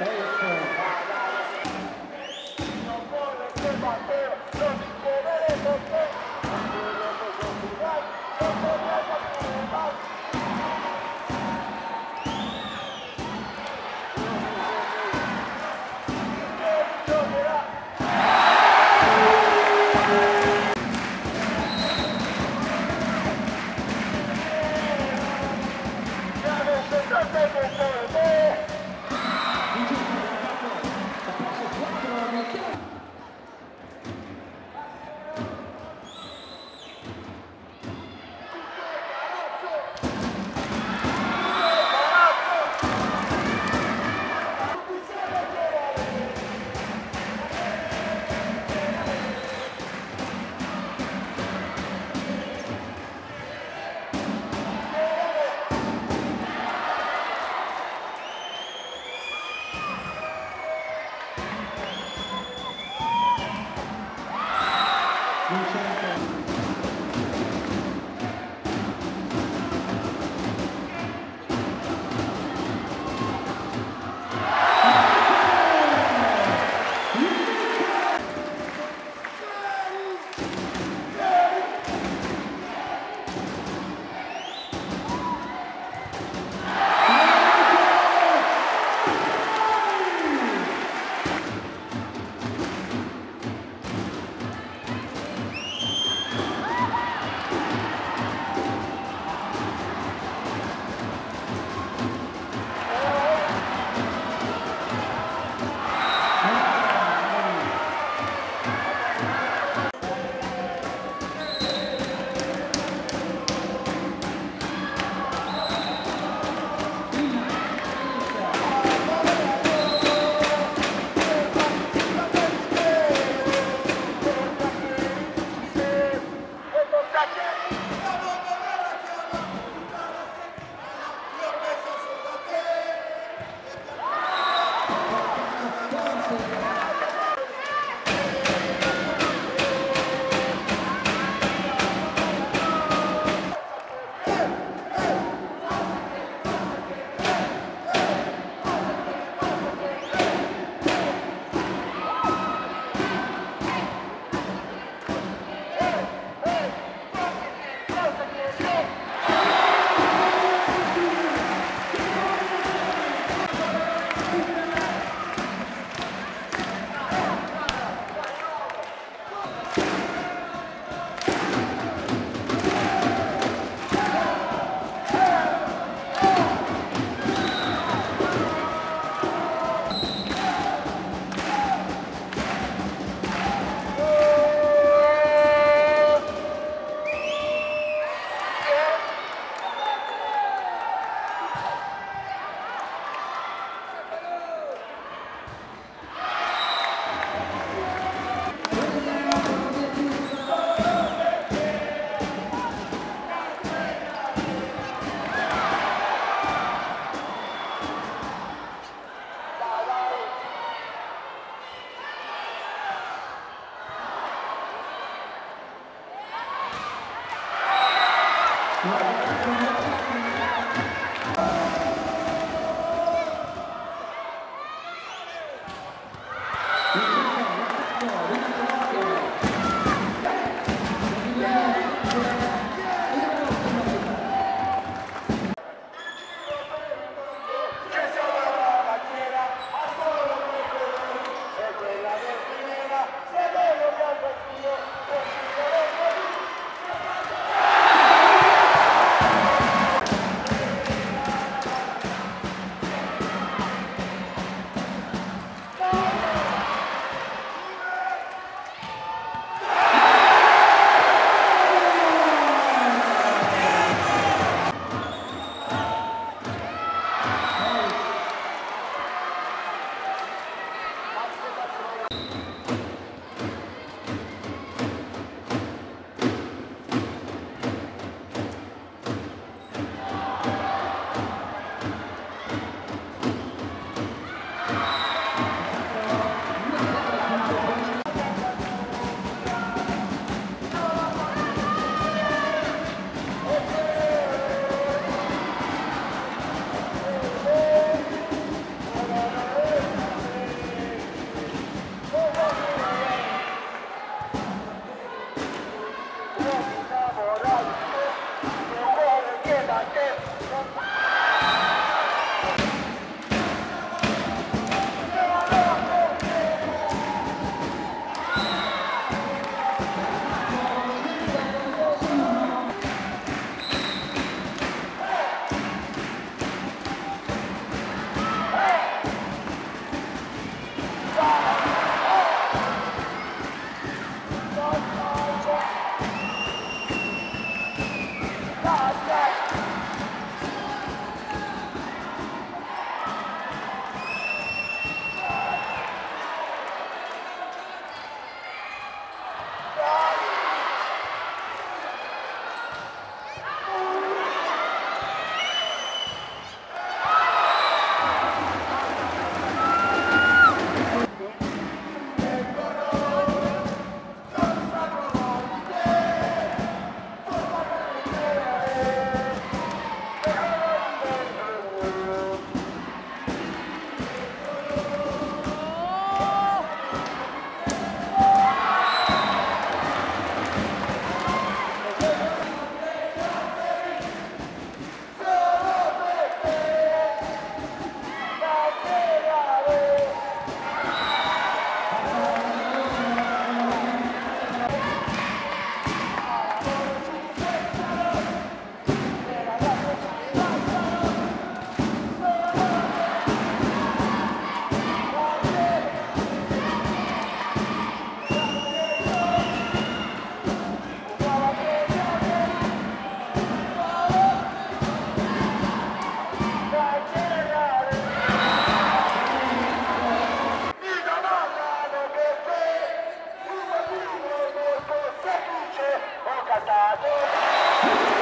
Thank you. Gol!